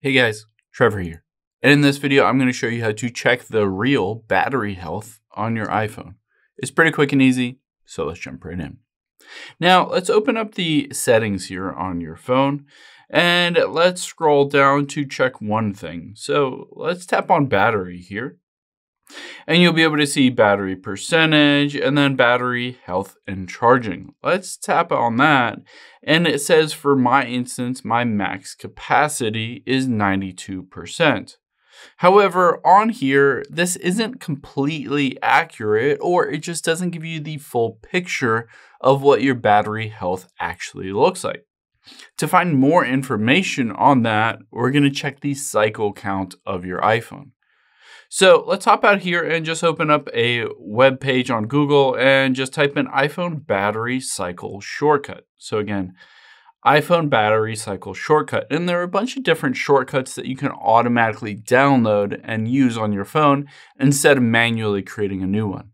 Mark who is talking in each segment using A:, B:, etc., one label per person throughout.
A: Hey guys, Trevor here. And in this video, I'm going to show you how to check the real battery health on your iPhone. It's pretty quick and easy, so let's jump right in. Now, let's open up the settings here on your phone and let's scroll down to check one thing. So let's tap on battery here and you'll be able to see battery percentage and then battery health and charging. Let's tap on that. And it says for my instance, my max capacity is 92%. However, on here, this isn't completely accurate or it just doesn't give you the full picture of what your battery health actually looks like. To find more information on that, we're going to check the cycle count of your iPhone. So let's hop out here and just open up a web page on Google and just type in iPhone battery cycle shortcut. So again, iPhone battery cycle shortcut. And there are a bunch of different shortcuts that you can automatically download and use on your phone instead of manually creating a new one.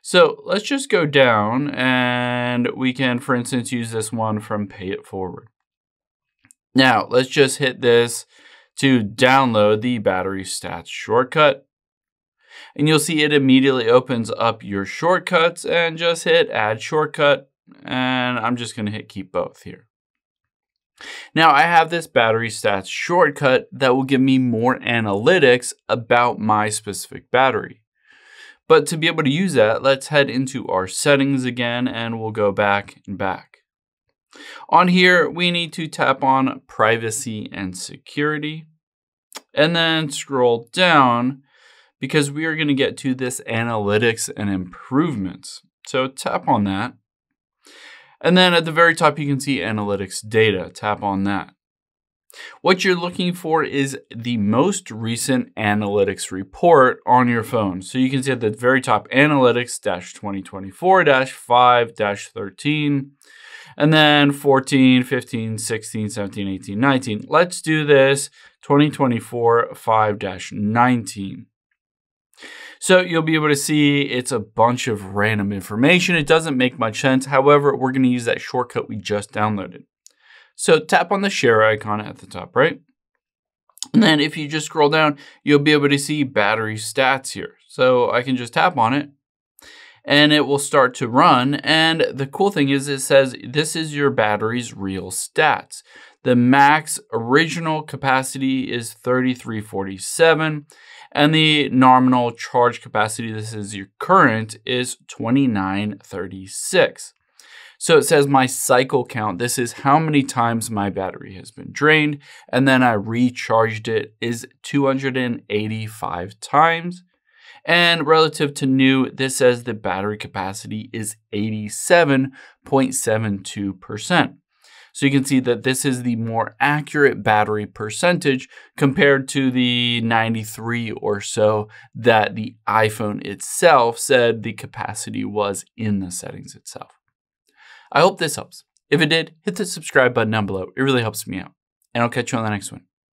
A: So let's just go down and we can, for instance, use this one from Pay It Forward. Now let's just hit this to download the battery stats shortcut. And you'll see it immediately opens up your shortcuts and just hit add shortcut. And I'm just going to hit keep both here. Now I have this battery stats shortcut that will give me more analytics about my specific battery. But to be able to use that, let's head into our settings again and we'll go back and back. On here, we need to tap on privacy and security and then scroll down because we are going to get to this analytics and improvements. So tap on that. And then at the very top, you can see analytics data. Tap on that. What you're looking for is the most recent analytics report on your phone. So you can see at the very top, analytics 2024 5 13 and then 14, 15, 16, 17, 18, 19. Let's do this 2024 5 19. So you'll be able to see it's a bunch of random information. It doesn't make much sense. However, we're going to use that shortcut we just downloaded. So tap on the share icon at the top right. And then if you just scroll down, you'll be able to see battery stats here. So I can just tap on it and it will start to run. And the cool thing is it says this is your battery's real stats. The max original capacity is 3347 and the nominal charge capacity, this is your current, is 2936. So it says my cycle count. This is how many times my battery has been drained. And then I recharged it is 285 times. And relative to new, this says the battery capacity is 87.72%. So you can see that this is the more accurate battery percentage compared to the 93 or so that the iPhone itself said the capacity was in the settings itself. I hope this helps. If it did, hit the subscribe button down below. It really helps me out. And I'll catch you on the next one.